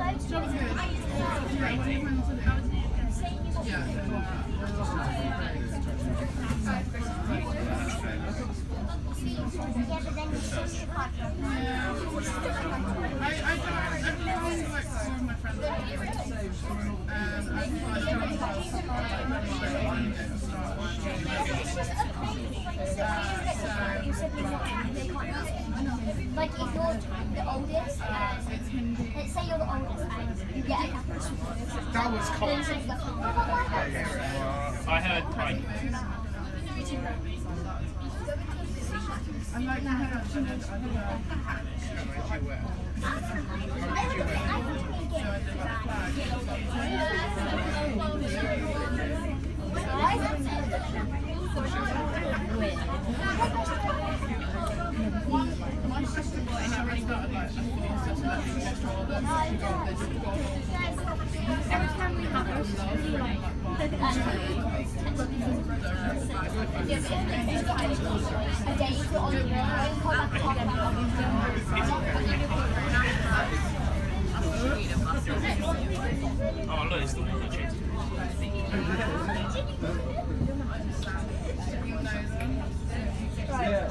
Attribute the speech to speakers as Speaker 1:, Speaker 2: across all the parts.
Speaker 1: Yeah, but then you still can't.
Speaker 2: I, I don't, I've been going to like some of my friends and I
Speaker 1: It's just a pain when you say you said they can't they can't use it. Like if you're the oldest and let's say you're the oldest and you get a capital.
Speaker 3: That was
Speaker 1: Then
Speaker 3: cold.
Speaker 1: you say, oh, what happened?
Speaker 4: I heard pint.
Speaker 2: I like to have I don't know. My sister got already started like a full systematic control that they just got
Speaker 1: Every time we have a really like a day you on the railway, back and
Speaker 4: Oh, look, it's the one that changed.
Speaker 3: Yeah,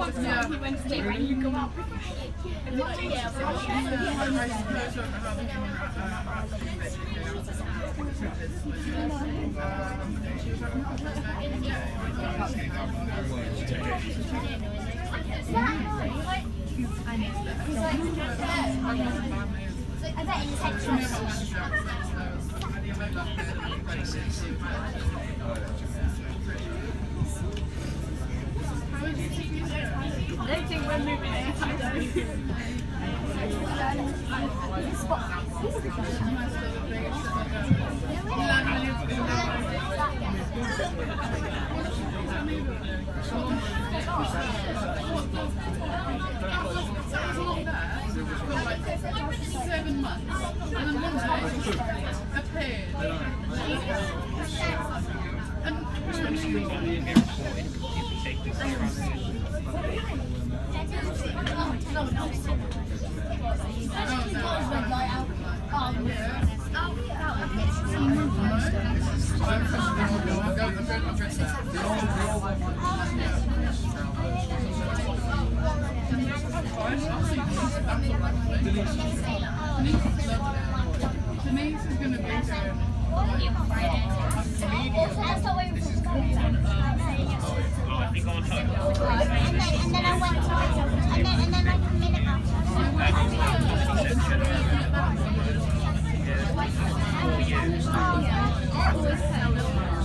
Speaker 3: they're soft now.
Speaker 1: I bet intentional.
Speaker 5: I don't think we're moving anytime soon.
Speaker 2: Seven months. And then one day appeared. And Denise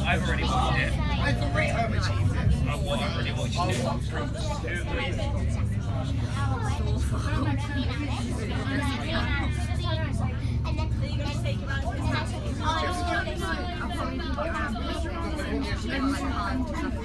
Speaker 4: I've already watched it.
Speaker 3: I thought we have achieved it.
Speaker 4: I've I've already watched it.